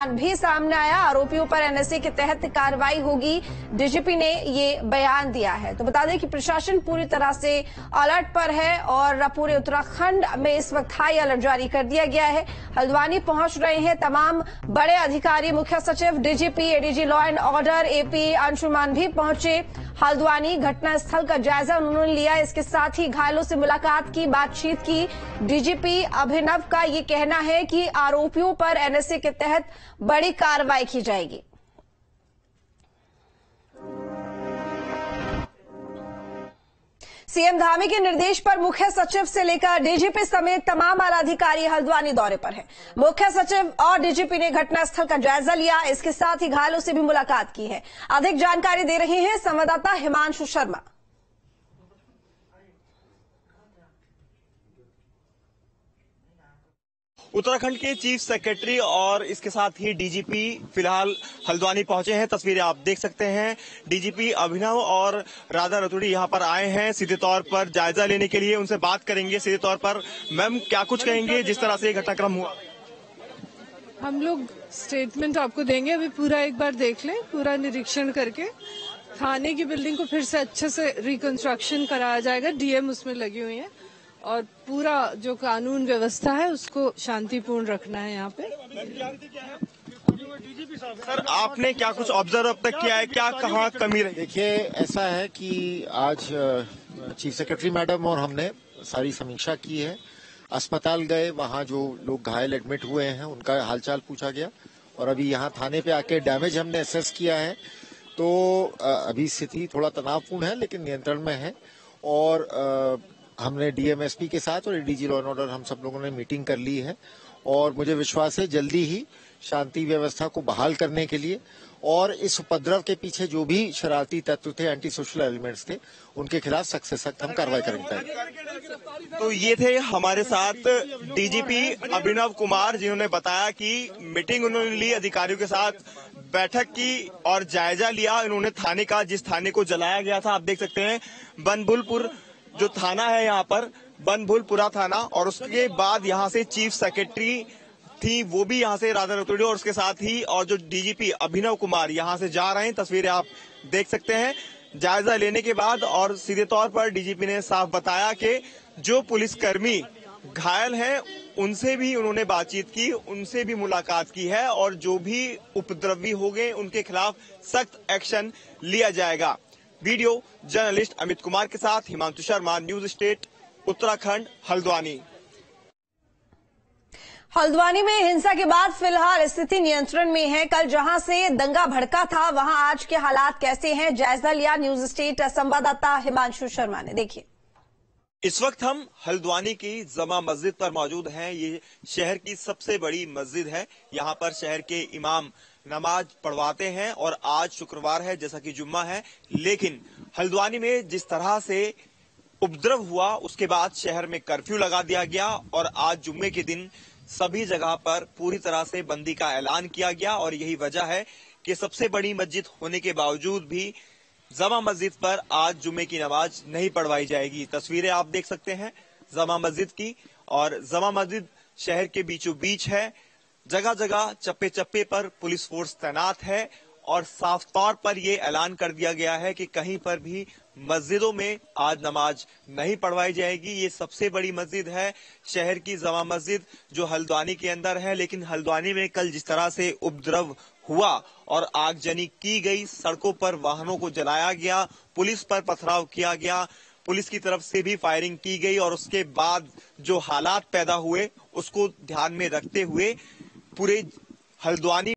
भी सामने आया। आरोपियों पर एनएसए के तहत कार्रवाई होगी। डीजीपी ने ये बयान दिया है। तो बता दें कि प्रशासन पूरी तरह से अलर्ट पर है और पूरे उत्तराखंड में इस वक्त हाई अलर्ट जारी कर दिया गया है। हल्द्वानी पहुँच रहे हैं तमाम बड़े अधिकारी। मुख्य सचिव, DGP ADG law and order AP Anshuman भी पहुँचे। हल्द्वानी घटनास्थल का जायजा उन्होंने लिया। इसके साथ ही घायलों से मुलाकात की, बातचीत की। डीजीपी अभिनव का ये कहना है कि आरोपियों पर एनएसए के तहत बड़ी कार्रवाई की जाएगी। सीएम धामी के निर्देश पर मुख्य सचिव से लेकर डीजीपी समेत तमाम आला अधिकारी हल्द्वानी दौरे पर हैं। मुख्य सचिव और डीजीपी ने घटनास्थल का जायजा लिया। इसके साथ ही घायलों से भी मुलाकात की है। अधिक जानकारी दे रहे हैं संवाददाता हिमांशु शर्मा। उत्तराखंड के चीफ सेक्रेटरी और इसके साथ ही डीजीपी फ़िलहाल हल्द्वानी पहुँचे हैं। तस्वीरें आप देख सकते हैं। डीजीपी अभिनव और राधा रतुड़ी यहाँ पर आए हैं सीधे तौर पर जायजा लेने के लिए। उनसे बात करेंगे सीधे तौर पर। मैम, क्या कुछ कहेंगे? जिस तरह से ये घटनाक्रम हुआ। हम लोग स्टेटमेंट आपको देंगे। अभी पूरा एक बार देख लें, पूरा निरीक्षण करके। थाने की बिल्डिंग को फिर से अच्छे से रिकंस्ट्रक्शन कराया जाएगा। डीएम उसमें लगी हुई है। और पूरा जो कानून व्यवस्था है उसको शांतिपूर्ण रखना है यहाँ पे। सर आपने क्या कुछ ऑब्ज़र्व अब तक किया है? क्या कहाँ कमी रही? देखिए ऐसा है कि आज चीफ सेक्रेटरी मैडम और हमने सारी समीक्षा की है। अस्पताल गए वहाँ जो लोग घायल एडमिट हुए हैं उनका हालचाल पूछा गया। और अभी यहाँ थाने पे आके डैमेज हमने असेस किया है। तो अभी स्थिति थोड़ा तनावपूर्ण है लेकिन नियंत्रण में है। और हमने डीएमएसपी के साथ और एडीजी लॉ एंड ऑर्डर हम सब लोगों ने मीटिंग कर ली है। और मुझे विश्वास है, जल्दी ही शांति व्यवस्था को बहाल करने के लिए और इस उपद्रव के पीछे जो भी शरारती तत्व थे एंटी सोशल एलिमेंट्स थे, उनके खिलाफ सख्त से सख्त हम कार्रवाई करेंगे तो ये थे हमारे साथ डीजीपी अभिनव कुमार, जिन्होंने बताया कि मीटिंग उन्होंने ली, अधिकारियों के साथ बैठक की और जायजा लिया। उन्होंने थाने का, जिस थाने को जलाया गया था, आप देख सकते हैं बनबुलपुर जो थाना है यहाँ पर, बनभुलपुरा थाना, और उसके बाद यहाँ से चीफ सेक्रेटरी थी, वो भी यहाँ से राधा रतुड़ी, और उसके साथ ही और जो डीजीपी अभिनव कुमार यहाँ से जा रहे हैं, तस्वीरें आप देख सकते हैं। जायजा लेने के बाद और सीधे तौर पर डीजीपी ने साफ़ बताया कि जो पुलिसकर्मी घायल हैं, उनसे भी उन्होंने बातचीत की, उनसे भी मुलाकात की है, और जो भी उपद्रवी हो गए, उनके खिलाफ सख्त एक्शन लिया जाएगा। वीडियो जर्नलिस्ट अमित कुमार के साथ हिमांशु शर्मा, न्यूज़ स्टेट, उत्तराखंड, हल्द्वानी। हल्द्वानी में हिंसा के बाद फ़िलहाल स्थिति नियंत्रण में है। कल जहाँ से दंगा भड़का था, वहाँ आज के हालात कैसे हैं? जायजा लिया न्यूज़ स्टेट संवाददाता हिमांशु शर्मा ने। देखिए। इस वक्त हम हल्द्वानी की जमा मस्जिद पर मौजूद हैं। ये शहर की सबसे बड़ी मस्जिद है। यहाँ पर शहर के इमाम नमाज़ पढ़वाते हैं और आज शुक्रवार है, जैसा कि जुम्मा है। लेकिन हल्द्वानी में जिस तरह से उपद्रव हुआ, उसके बाद शहर में कर्फ्यू लगा दिया गया और आज जुम्मे के दिन सभी जगह पर पूरी तरह से बंदी का ऐलान किया गया और यही वजह है कि सबसे बड़ी मस्जिद होने के बावजूद भी जमा मस्जिद पर आज जुमे की नमाज़ नहीं पढ़वाई जाएगी। तस्वीरें आप देख सकते हैं, जमा मस्जिद की। और जमा मस्जिद शहर के बीचों बीच है। जगह जगह चप्पे चप्पे पर पुलिस फोर्स तैनात है। और साफ़ तौर पर यह ऐलान कर दिया गया है कि कहीं पर भी मस्जिदों में आज नमाज़ नहीं पढ़वाई जाएगी। ये सबसे बड़ी मस्जिद है, शहर की जमा मस्जिद जो हल्द्वानी के अंदर है, लेकिन हल्द्वानी में कल जिस तरह से उपद्रव हुआ और आगजनी की गई, सड़कों पर वाहनों को जलाया गया, पुलिस पर पथराव किया गया, पुलिस की तरफ़ से भी फायरिंग की गई और उसके बाद जो हालात पैदा हुए, उसको ध्यान में रखते हुए पूरे हल्द्वानी